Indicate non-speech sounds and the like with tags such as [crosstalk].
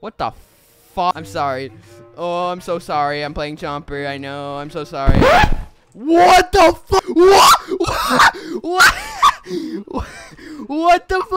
What the fuck? I'm sorry. Oh, I'm so sorry. I'm playing Chomper. I know. I'm so sorry. what the fuck? [laughs] What? What? what? The fuck?